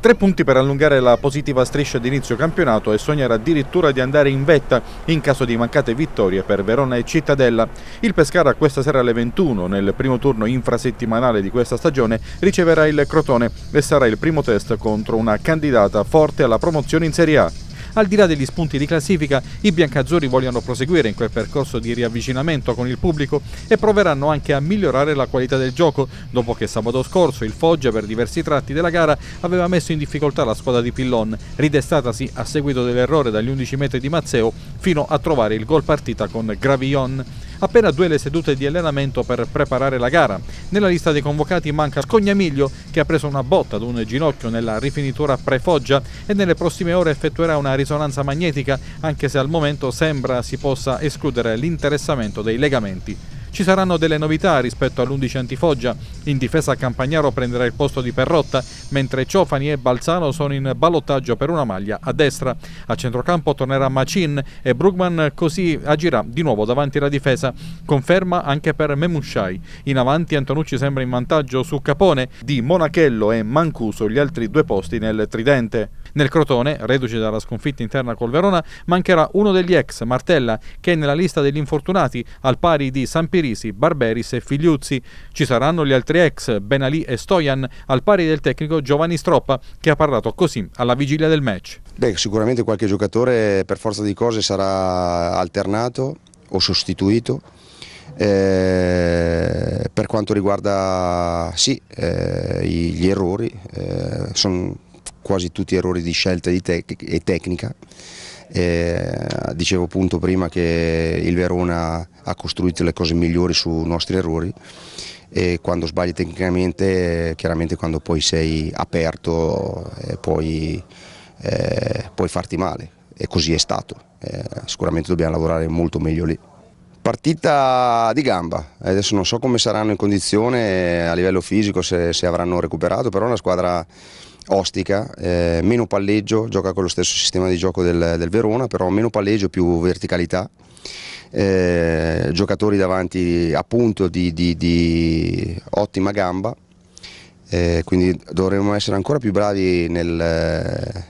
Tre punti per allungare la positiva striscia d'inizio campionato e sognare addirittura di andare in vetta in caso di mancate vittorie per Verona e Cittadella. Il Pescara questa sera alle 21, nel primo turno infrasettimanale di questa stagione, riceverà il Crotone e sarà il primo test contro una candidata forte alla promozione in Serie A. Al di là degli spunti di classifica, i biancazzurri vogliono proseguire in quel percorso di riavvicinamento con il pubblico e proveranno anche a migliorare la qualità del gioco, dopo che sabato scorso il Foggia per diversi tratti della gara aveva messo in difficoltà la squadra di Pillon, ridestatasi a seguito dell'errore dagli 11 metri di Mazzeo fino a trovare il gol partita con Gravillon. Appena due le sedute di allenamento per preparare la gara. Nella lista dei convocati manca Scognamiglio che ha preso una botta ad un ginocchio nella rifinitura pre-Foggia e nelle prossime ore effettuerà una risonanza magnetica anche se al momento sembra si possa escludere l'interessamento dei legamenti. Ci saranno delle novità rispetto all'11 antifoggia. In difesa Campagnaro prenderà il posto di Perrotta, mentre Ciofani e Balzano sono in ballottaggio per una maglia a destra. A centrocampo tornerà Macin e Brugman così agirà di nuovo davanti alla difesa. Conferma anche per Memushai. In avanti Antonucci sembra in vantaggio su Capone, di Monachello e Mancuso gli altri due posti nel tridente. Nel Crotone, reduce dalla sconfitta interna col Verona, mancherà uno degli ex, Martella, che è nella lista degli infortunati al pari di Sampirisi, Barberis e Figliuzzi. Ci saranno gli altri ex, Benalì e Stojan, al pari del tecnico Giovanni Stroppa, che ha parlato così alla vigilia del match. Beh, sicuramente qualche giocatore per forza di cose sarà alternato o sostituito. Eh, per quanto riguarda sì, eh, gli errori, eh, sono quasi tutti errori di scelta e tecnica. Eh, dicevo appunto prima che il Verona ha costruito le cose migliori su nostri errori e quando sbagli tecnicamente chiaramente quando poi sei aperto eh, puoi, eh, puoi, farti male e così è stato. Eh, sicuramente dobbiamo lavorare molto meglio lì. Partita di gamba, adesso non so come saranno in condizione a livello fisico, se, se avranno recuperato, però è una squadra ostica, eh, meno palleggio, gioca con lo stesso sistema di gioco del, del Verona, però meno palleggio, più verticalità. Eh, giocatori davanti appunto di, di, di ottima gamba, eh, quindi dovremmo essere ancora più bravi nel,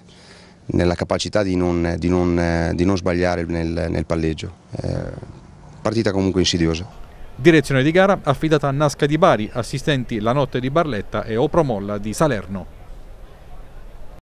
nella capacità di non, di non, non sbagliare nel, nel palleggio. Eh, partita comunque insidiosa. Direzione di gara affidata a Nasca di Bari, assistenti La Notte di Barletta e Opromolla di Salerno.